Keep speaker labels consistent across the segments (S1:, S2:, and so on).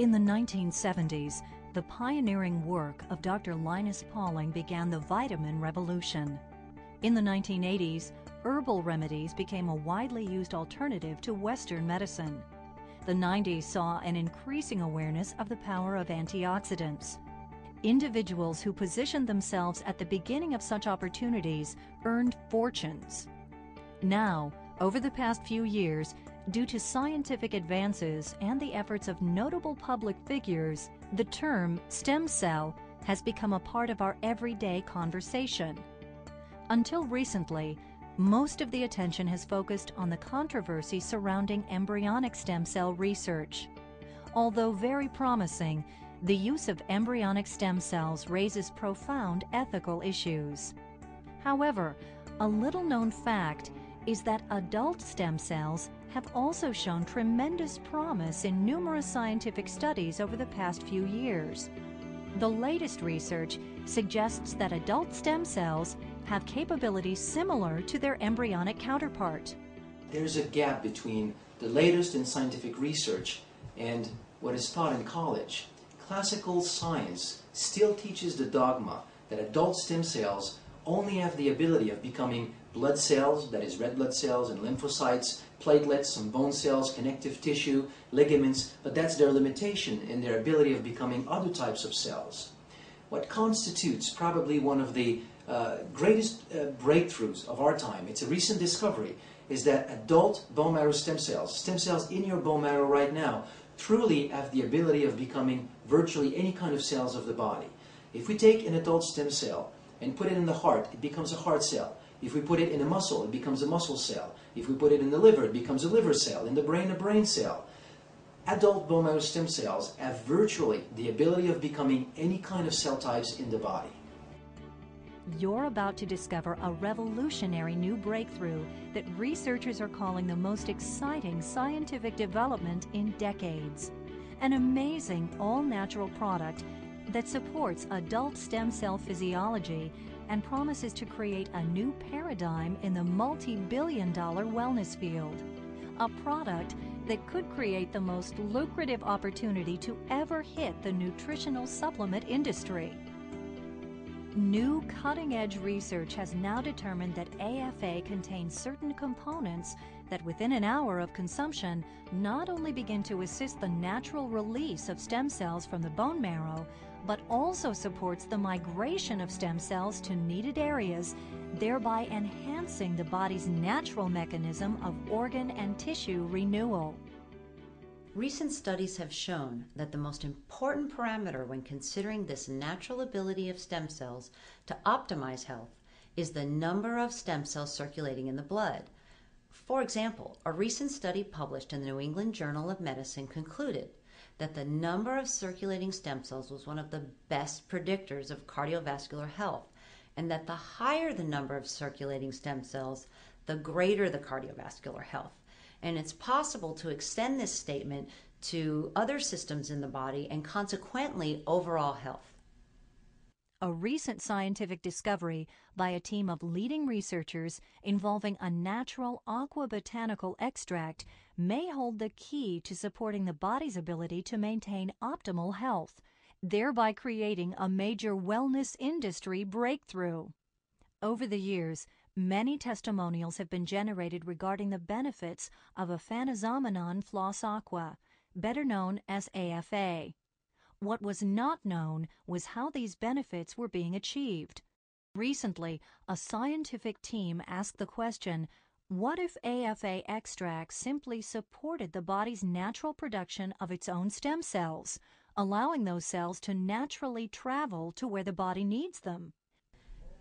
S1: In the 1970s, the pioneering work of Dr. Linus Pauling began the vitamin revolution. In the 1980s, herbal remedies became a widely used alternative to Western medicine. The 90s saw an increasing awareness of the power of antioxidants. Individuals who positioned themselves at the beginning of such opportunities earned fortunes. Now, over the past few years, due to scientific advances and the efforts of notable public figures, the term stem cell has become a part of our everyday conversation. Until recently, most of the attention has focused on the controversy surrounding embryonic stem cell research. Although very promising, the use of embryonic stem cells raises profound ethical issues. However, a little known fact is that adult stem cells have also shown tremendous promise in numerous scientific studies over the past few years. The latest research suggests that adult stem cells have capabilities similar to their embryonic counterpart.
S2: There's a gap between the latest in scientific research and what is taught in college. Classical science still teaches the dogma that adult stem cells only have the ability of becoming blood cells, that is red blood cells and lymphocytes, platelets, some bone cells, connective tissue, ligaments, but that's their limitation in their ability of becoming other types of cells. What constitutes probably one of the uh, greatest uh, breakthroughs of our time, it's a recent discovery, is that adult bone marrow stem cells, stem cells in your bone marrow right now, truly have the ability of becoming virtually any kind of cells of the body. If we take an adult stem cell and put it in the heart, it becomes a heart cell. If we put it in a muscle, it becomes a muscle cell. If we put it in the liver, it becomes a liver cell. In the brain, a brain cell. Adult bone marrow stem cells have virtually the ability of becoming any kind of cell types in the body.
S1: You're about to discover a revolutionary new breakthrough that researchers are calling the most exciting scientific development in decades. An amazing all natural product that supports adult stem cell physiology and promises to create a new paradigm in the multi billion dollar wellness field. A product that could create the most lucrative opportunity to ever hit the nutritional supplement industry. New cutting edge research has now determined that AFA contains certain components that within an hour of consumption not only begin to assist the natural release of stem cells from the bone marrow, but also supports the migration of stem cells to needed areas, thereby enhancing the body's natural mechanism of organ and tissue renewal.
S3: Recent studies have shown that the most important parameter when considering this natural ability of stem cells to optimize health is the number of stem cells circulating in the blood. For example, a recent study published in the New England Journal of Medicine concluded that the number of circulating stem cells was one of the best predictors of cardiovascular health, and that the higher the number of circulating stem cells, the greater the cardiovascular health. And it's possible to extend this statement to other systems in the body and consequently overall health.
S1: A recent scientific discovery by a team of leading researchers involving a natural aqua botanical extract may hold the key to supporting the body's ability to maintain optimal health, thereby creating a major wellness industry breakthrough. Over the years, Many testimonials have been generated regarding the benefits of Aphanizomenon flos-aquae, better known as AFA. What was not known was how these benefits were being achieved. Recently, a scientific team asked the question what if AFA extract simply supported the body's natural production of its own stem cells, allowing those cells to naturally travel to where the body needs them?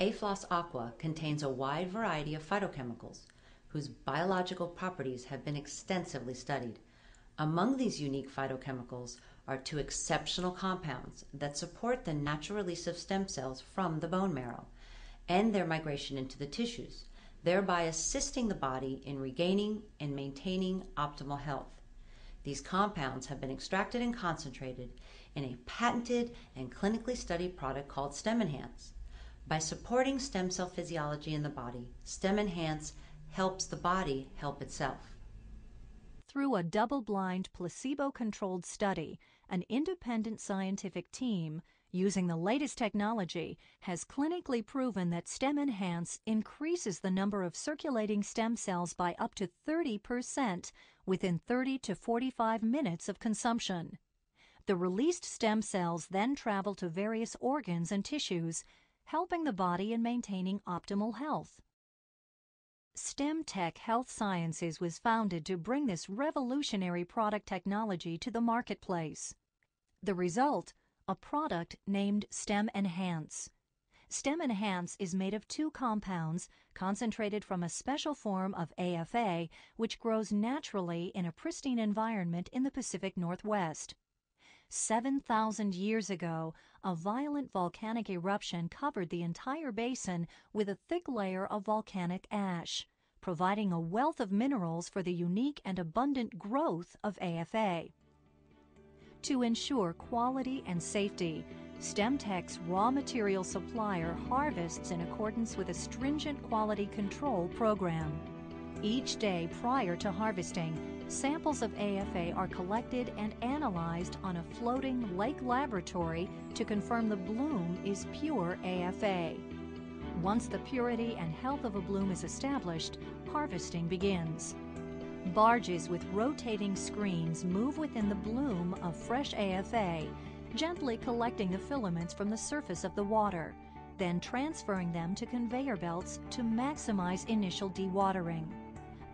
S3: Afloss Aqua contains a wide variety of phytochemicals whose biological properties have been extensively studied. Among these unique phytochemicals are two exceptional compounds that support the natural release of stem cells from the bone marrow and their migration into the tissues, thereby assisting the body in regaining and maintaining optimal health. These compounds have been extracted and concentrated in a patented and clinically studied product called Stem Enhance. By supporting stem cell physiology in the body, Stem Enhance helps the body help itself.
S1: Through a double blind, placebo controlled study, an independent scientific team, using the latest technology, has clinically proven that STEM Enhance increases the number of circulating stem cells by up to 30% within 30 to 45 minutes of consumption. The released stem cells then travel to various organs and tissues, helping the body in maintaining optimal health. StemTech Health Sciences was founded to bring this revolutionary product technology to the marketplace. The result, a product named STEM Enhance. STEM Enhance is made of two compounds concentrated from a special form of AFA, which grows naturally in a pristine environment in the Pacific Northwest. 7,000 years ago, a violent volcanic eruption covered the entire basin with a thick layer of volcanic ash, providing a wealth of minerals for the unique and abundant growth of AFA. To ensure quality and safety, StemTech's raw material supplier harvests in accordance with a stringent quality control program. Each day prior to harvesting, Samples of AFA are collected and analyzed on a floating lake laboratory to confirm the bloom is pure AFA. Once the purity and health of a bloom is established, harvesting begins. Barges with rotating screens move within the bloom of fresh AFA, gently collecting the filaments from the surface of the water, then transferring them to conveyor belts to maximize initial dewatering.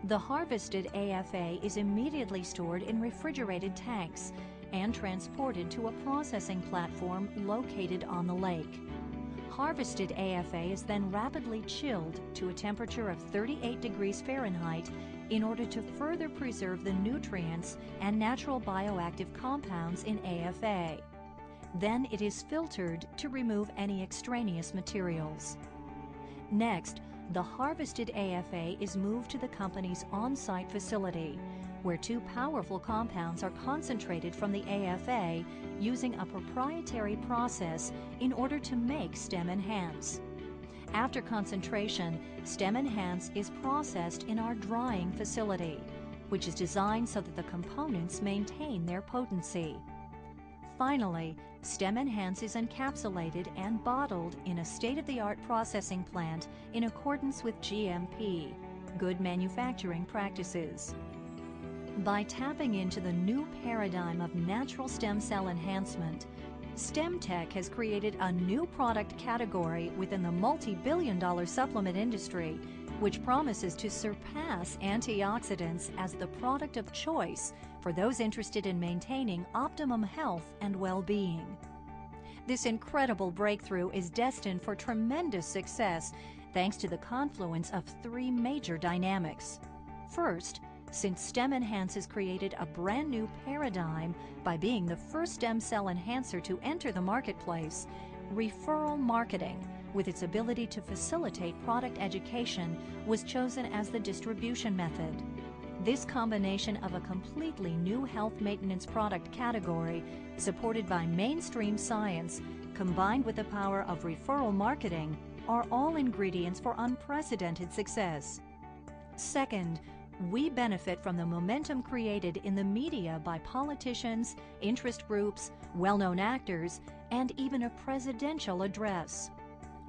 S1: The harvested AFA is immediately stored in refrigerated tanks and transported to a processing platform located on the lake. Harvested AFA is then rapidly chilled to a temperature of 38 degrees Fahrenheit in order to further preserve the nutrients and natural bioactive compounds in AFA. Then it is filtered to remove any extraneous materials. Next, the harvested AFA is moved to the company's on site facility, where two powerful compounds are concentrated from the AFA using a proprietary process in order to make STEM Enhance. After concentration, STEM Enhance is processed in our drying facility, which is designed so that the components maintain their potency. Finally, STEM Enhance is encapsulated and bottled in a state of the art processing plant in accordance with GMP, Good Manufacturing Practices. By tapping into the new paradigm of natural stem cell enhancement, StemTech has created a new product category within the multi billion dollar supplement industry, which promises to surpass antioxidants as the product of choice for those interested in maintaining optimum health and well being. This incredible breakthrough is destined for tremendous success thanks to the confluence of three major dynamics. First, since STEM Enhance has created a brand new paradigm by being the first stem cell enhancer to enter the marketplace, referral marketing, with its ability to facilitate product education, was chosen as the distribution method. This combination of a completely new health maintenance product category, supported by mainstream science, combined with the power of referral marketing, are all ingredients for unprecedented success. Second, we benefit from the momentum created in the media by politicians, interest groups, well known actors, and even a presidential address.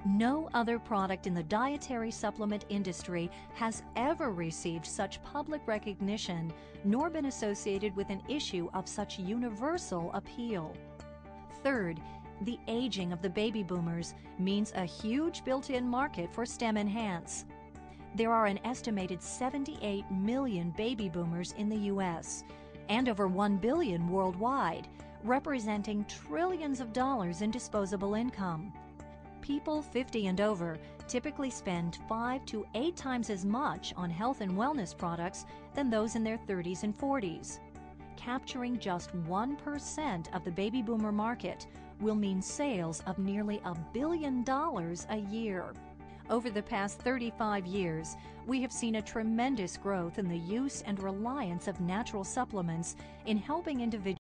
S1: No other product in the dietary supplement industry has ever received such public recognition nor been associated with an issue of such universal appeal. Third, the aging of the baby boomers means a huge built in market for STEM Enhance. There are an estimated 78 million baby boomers in the U.S. and over 1 billion worldwide, representing trillions of dollars in disposable income people 50 and over typically spend five to eight times as much on health and wellness products than those in their 30s and 40s. Capturing just 1% of the baby boomer market will mean sales of nearly a billion dollars a year. Over the past 35 years, we have seen a tremendous growth in the use and reliance of natural supplements in helping individuals